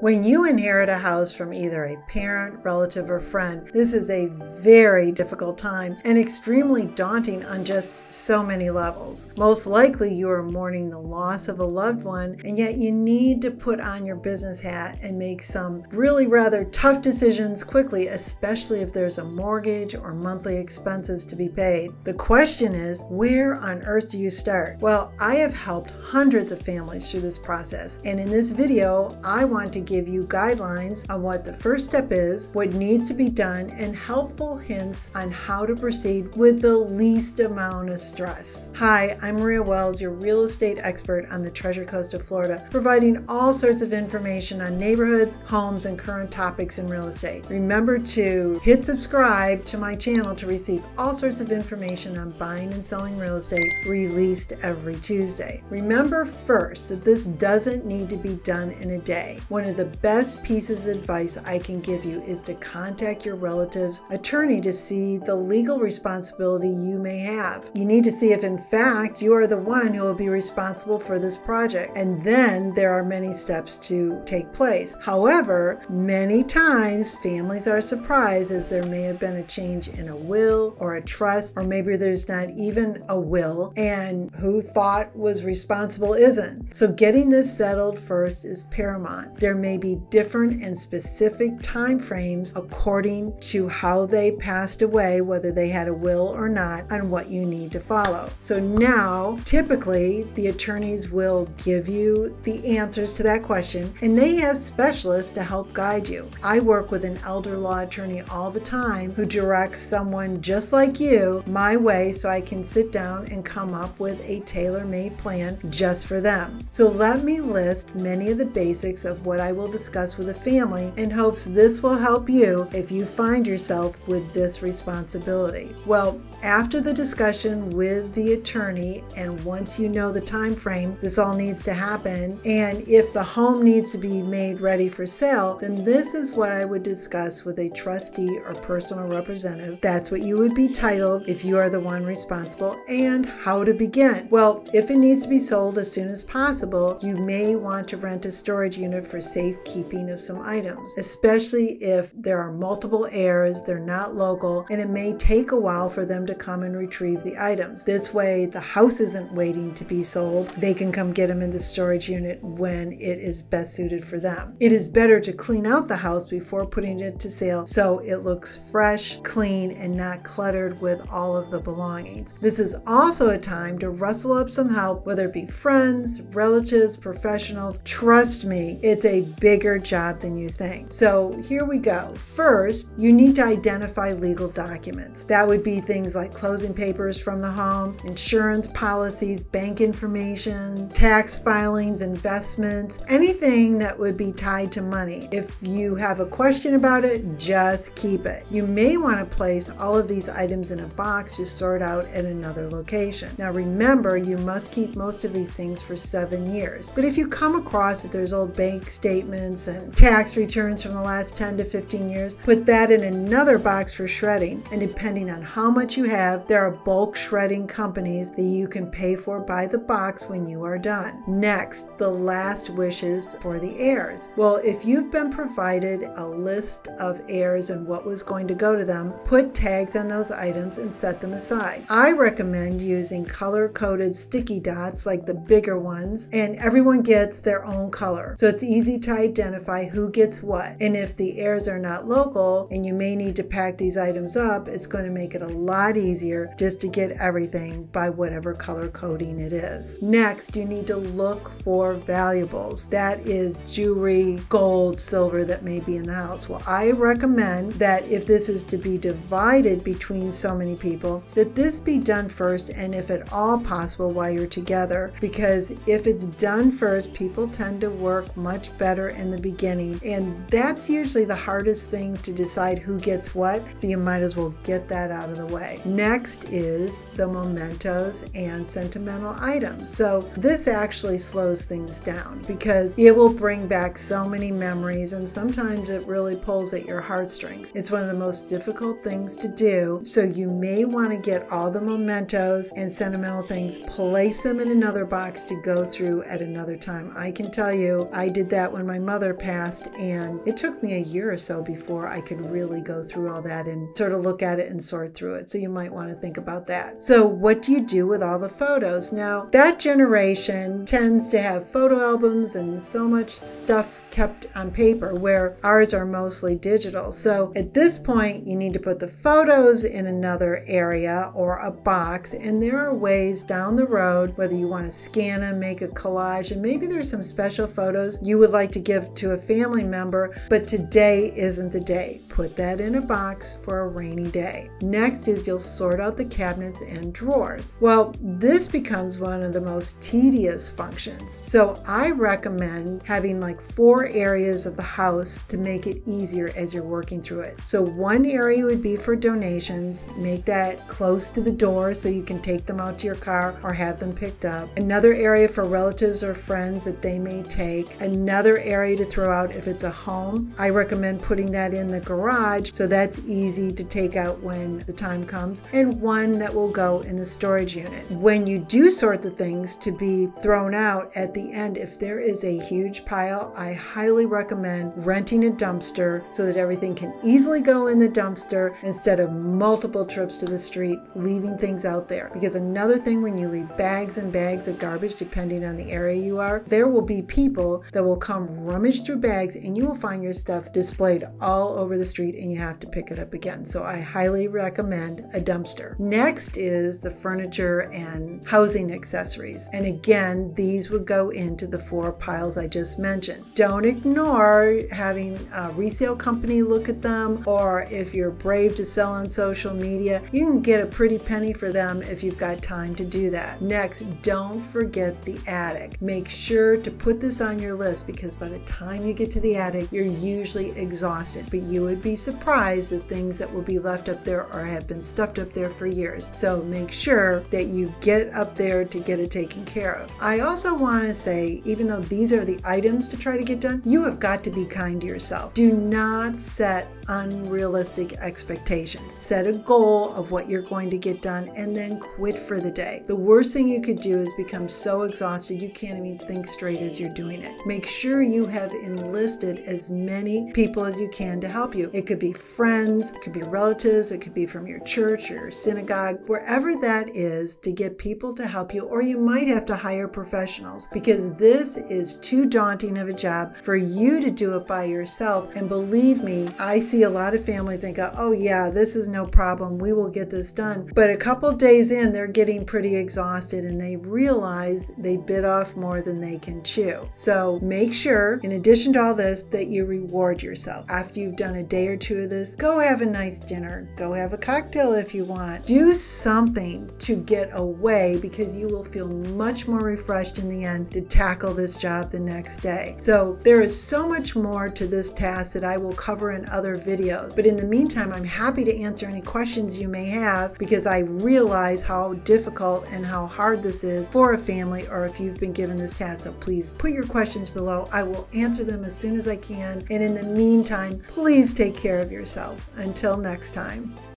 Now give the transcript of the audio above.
When you inherit a house from either a parent, relative, or friend, this is a very difficult time and extremely daunting on just so many levels. Most likely, you are mourning the loss of a loved one, and yet you need to put on your business hat and make some really rather tough decisions quickly, especially if there's a mortgage or monthly expenses to be paid. The question is, where on earth do you start? Well, I have helped hundreds of families through this process, and in this video, I want to give you guidelines on what the first step is, what needs to be done, and helpful hints on how to proceed with the least amount of stress. Hi, I'm Maria Wells, your real estate expert on the Treasure Coast of Florida, providing all sorts of information on neighborhoods, homes, and current topics in real estate. Remember to hit subscribe to my channel to receive all sorts of information on buying and selling real estate released every Tuesday. Remember first that this doesn't need to be done in a day. One of the best pieces of advice I can give you is to contact your relative's attorney to see the legal responsibility you may have. You need to see if, in fact, you are the one who will be responsible for this project. And then there are many steps to take place. However, many times families are surprised as there may have been a change in a will or a trust, or maybe there's not even a will, and who thought was responsible isn't. So, getting this settled first is paramount. There may may be different and specific time frames according to how they passed away, whether they had a will or not, on what you need to follow. So now, typically, the attorneys will give you the answers to that question, and they have specialists to help guide you. I work with an elder law attorney all the time who directs someone just like you my way so I can sit down and come up with a tailor made plan just for them. So let me list many of the basics of what I will discuss with a family in hopes this will help you if you find yourself with this responsibility. Well, after the discussion with the attorney and once you know the time frame this all needs to happen and if the home needs to be made ready for sale, then this is what I would discuss with a trustee or personal representative. That's what you would be titled if you are the one responsible and how to begin. Well, if it needs to be sold as soon as possible, you may want to rent a storage unit for safekeeping of some items, especially if there are multiple heirs, they're not local, and it may take a while for them to come and retrieve the items. This way, the house isn't waiting to be sold. They can come get them in the storage unit when it is best suited for them. It is better to clean out the house before putting it to sale so it looks fresh, clean, and not cluttered with all of the belongings. This is also a time to rustle up some help, whether it be friends, relatives, professionals. Trust me, it's a bigger job than you think. So here we go. First, you need to identify legal documents. That would be things like closing papers from the home, insurance policies, bank information, tax filings, investments, anything that would be tied to money. If you have a question about it, just keep it. You may want to place all of these items in a box to sort out at another location. Now remember, you must keep most of these things for seven years. But if you come across that there's old bank statements and tax returns from the last 10 to 15 years, put that in another box for shredding. And depending on how much you have, there are bulk shredding companies that you can pay for by the box when you are done. Next, the last wishes for the heirs. Well, if you've been provided a list of heirs and what was going to go to them, put tags on those items and set them aside. I recommend using color coded sticky dots like the bigger ones, and everyone gets their own color. So it's easy to identify who gets what. And if the heirs are not local and you may need to pack these items up, it's going to make it a lot easier just to get everything by whatever color coding it is. Next, you need to look for valuables. That is jewelry, gold, silver that may be in the house. Well, I recommend that if this is to be divided between so many people, that this be done first and if at all possible while you're together. Because if it's done first, people tend to work much better in the beginning. And that's usually the hardest thing to decide who gets what. So you might as well get that out of the way. Next is the mementos and sentimental items. So this actually slows things down because it will bring back so many memories and sometimes it really pulls at your heartstrings. It's one of the most difficult things to do. So you may want to get all the mementos and sentimental things, place them in another box to go through at another time. I can tell you, I did that when my mother passed, and it took me a year or so before I could really go through all that and sort of look at it and sort through it. So you might want to think about that. So, what do you do with all the photos? Now, that generation tends to have photo albums and so much stuff kept on paper, where ours are mostly digital. So, at this point, you need to put the photos in another area or a box, and there are ways down the road, whether you want to scan them, make a collage, and maybe there's some special photos you would like to give to a family member, but today isn't the day. Put that in a box for a rainy day. Next is you'll sort out the cabinets and drawers. Well, this becomes one of the most tedious functions. So I recommend having like four areas of the house to make it easier as you're working through it. So one area would be for donations. Make that close to the door so you can take them out to your car or have them picked up. Another area for relatives or friends that they may take. Another area to throw out if it's a home. I recommend putting that in the garage so that's easy to take out when the time comes. And one that will go in the storage unit. When you do sort the things to be thrown out at the end, if there is a huge pile, I highly recommend renting a dumpster so that everything can easily go in the dumpster instead of multiple trips to the street leaving things out there. Because another thing, when you leave bags and bags of garbage, depending on the area you are, there will be people that will come rummage through bags and you will find your stuff displayed all over the street and you have to pick it up again. So I highly recommend a dumpster. Next is the furniture and housing accessories. And again, these would go into the four piles I just mentioned. Don't ignore having a resale company look at them, or if you're brave to sell on social media, you can get a pretty penny for them if you've got time to do that. Next, don't forget the attic. Make sure to put this on your list because by the time you get to the attic, you're usually exhausted. But you would be surprised at things that will be left up there or have been stuffed up there for years. So make sure that you get up there to get it taken care of. I also want to say, even though these are the items to try to get done, you have got to be kind to yourself. Do not set unrealistic expectations. Set a goal of what you're going to get done and then quit for the day. The worst thing you could do is become so exhausted you can't even think straight as you're doing it. Make sure you have enlisted as many people as you can to help you. It could be friends, it could be relatives, it could be from your church or synagogue, wherever that is to get people to help you, or you might have to hire professionals because this is too daunting of a job for you to do it by yourself. And believe me, I see a lot of families and go, oh, yeah, this is no problem. We will get this done. But a couple days in, they're getting pretty exhausted and they realize they bit off more than they can chew. So make sure, in addition to all this, that you reward yourself. After you've done a day or two of this, go have a nice dinner, go have a cocktail if you want. Do something to get away because you will feel much more refreshed in the end to tackle this job the next day. So there is so much more to this task that I will cover in other videos. But in the meantime, I'm happy to answer any questions you may have because I realize how difficult and how hard this is for a family or if you've been given this task. So please put your questions below. I will answer them as soon as I can. And in the meantime, please take care of yourself. Until next time.